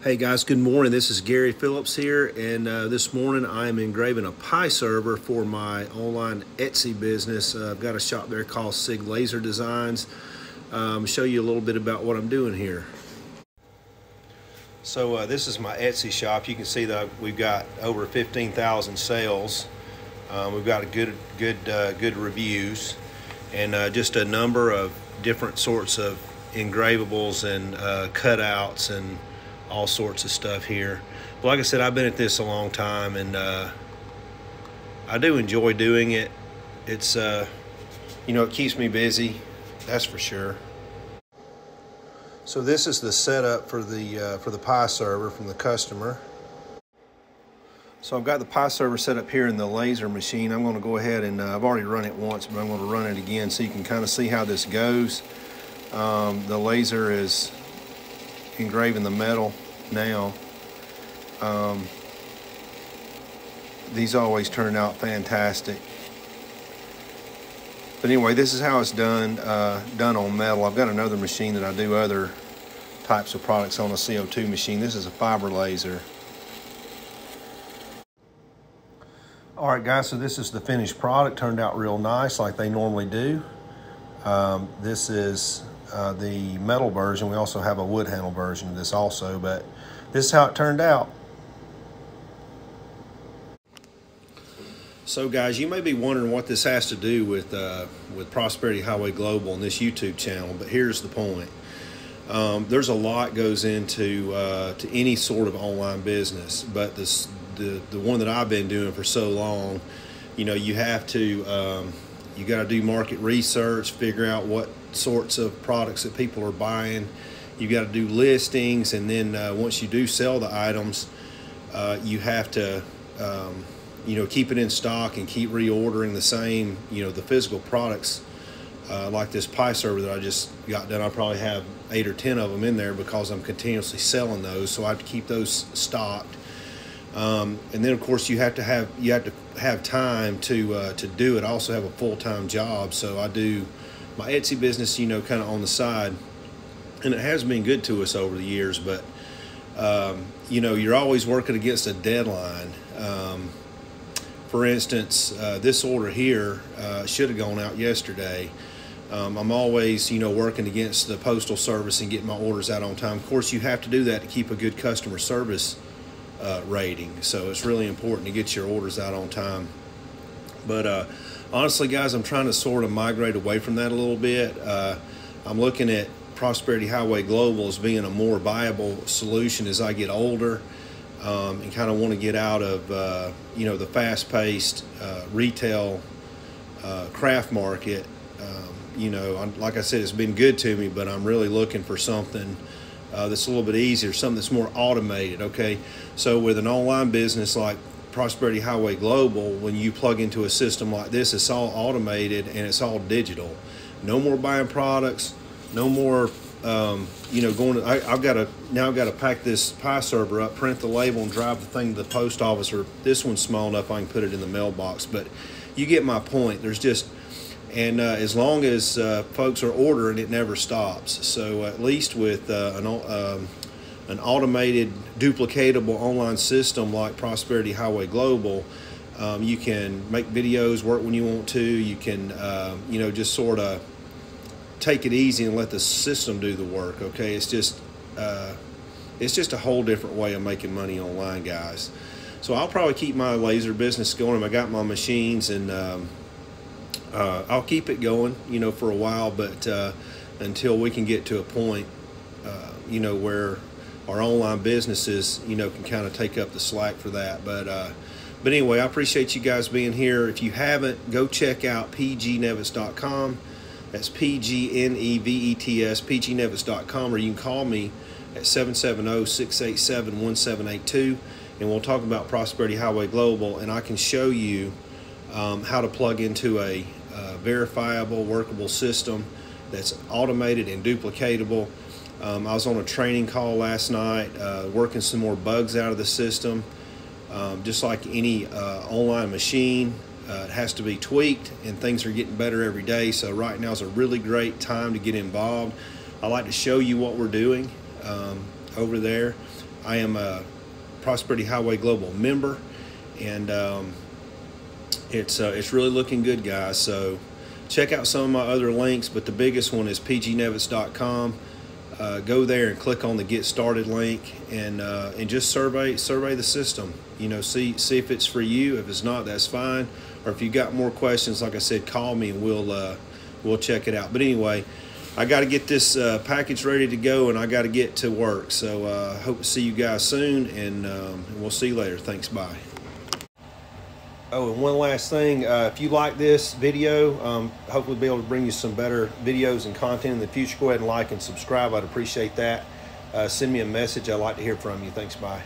Hey guys, good morning. This is Gary Phillips here, and uh, this morning I am engraving a pie server for my online Etsy business. Uh, I've got a shop there called Sig Laser Designs. Um, show you a little bit about what I'm doing here. So uh, this is my Etsy shop. You can see that we've got over 15,000 sales. Um, we've got a good, good, uh, good reviews, and uh, just a number of different sorts of engravables and uh, cutouts and all sorts of stuff here. But like I said, I've been at this a long time, and uh, I do enjoy doing it. It's uh, you know, it keeps me busy. That's for sure. So this is the setup for the uh, for the pie server from the customer. So I've got the pie server set up here in the laser machine. I'm going to go ahead and uh, I've already run it once, but I'm going to run it again so you can kind of see how this goes. Um, the laser is engraving the metal now. Um, these always turn out fantastic. But anyway, this is how it's done, uh, done on metal. I've got another machine that I do other types of products on a CO2 machine. This is a fiber laser. All right, guys, so this is the finished product. Turned out real nice like they normally do. Um, this is uh, the metal version. We also have a wood handle version of this also, but this is how it turned out. So guys, you may be wondering what this has to do with, uh, with Prosperity Highway Global and this YouTube channel, but here's the point. Um, there's a lot goes into uh, to any sort of online business, but this the the one that I've been doing for so long, you know, you have to um, you got to do market research, figure out what sorts of products that people are buying. You've got to do listings, and then uh, once you do sell the items, uh, you have to, um, you know, keep it in stock and keep reordering the same, you know, the physical products. Uh, like this pie server that I just got done, I probably have eight or ten of them in there because I'm continuously selling those. So I have to keep those stocked. Um, and then of course you have to have you have to have time to uh, to do it. I also have a full time job, so I do my Etsy business, you know, kind of on the side, and it has been good to us over the years. But um, you know, you're always working against a deadline. Um, for instance, uh, this order here uh, should have gone out yesterday. Um, I'm always, you know, working against the postal service and getting my orders out on time. Of course, you have to do that to keep a good customer service uh, rating. So it's really important to get your orders out on time. But uh, honestly, guys, I'm trying to sort of migrate away from that a little bit. Uh, I'm looking at Prosperity Highway Global as being a more viable solution as I get older. Um, and kind of want to get out of uh, you know the fast-paced uh, retail uh, craft market. Um, you know, I'm, like I said, it's been good to me, but I'm really looking for something uh, that's a little bit easier, something that's more automated. Okay, so with an online business like Prosperity Highway Global, when you plug into a system like this, it's all automated and it's all digital. No more buying products, no more um, you know, going to, I, have got to, now I've got to pack this pie server up, print the label and drive the thing to the post office or this one's small enough I can put it in the mailbox. But you get my point. There's just, and uh, as long as uh, folks are ordering, it never stops. So at least with uh, an, um, an automated, duplicatable online system like Prosperity Highway Global, um, you can make videos, work when you want to. You can, um, you know, just sort of take it easy and let the system do the work. Okay, it's just uh, it's just a whole different way of making money online, guys. So I'll probably keep my laser business going. I got my machines, and um, uh, I'll keep it going, you know, for a while. But uh, until we can get to a point, uh, you know, where our online businesses, you know, can kind of take up the slack for that. But uh, but anyway, I appreciate you guys being here. If you haven't, go check out pgnevets.com. That's P G N E V E T S, pgnevets.com, or you can call me at 770 687 1782 and we'll talk about Prosperity Highway Global. And I can show you um, how to plug into a uh, verifiable, workable system that's automated and duplicatable. Um, I was on a training call last night, uh, working some more bugs out of the system. Um, just like any uh, online machine, uh, it has to be tweaked, and things are getting better every day. So right now is a really great time to get involved. I like to show you what we're doing um, over there. I am a Prosperity Highway Global member, and um, it's uh, it's really looking good, guys. So check out some of my other links, but the biggest one is pgnevets.com. Uh, go there and click on the Get Started link, and uh, and just survey survey the system. You know, see see if it's for you. If it's not, that's fine. Or if you got more questions, like I said, call me and we'll uh, we'll check it out. But anyway. I got to get this uh, package ready to go and I got to get to work. So uh, hope to see you guys soon and, um, and we'll see you later. Thanks. Bye. Oh, and one last thing. Uh, if you like this video, um, hopefully be able to bring you some better videos and content in the future. Go ahead and like and subscribe. I'd appreciate that. Uh, send me a message. I'd like to hear from you. Thanks. Bye.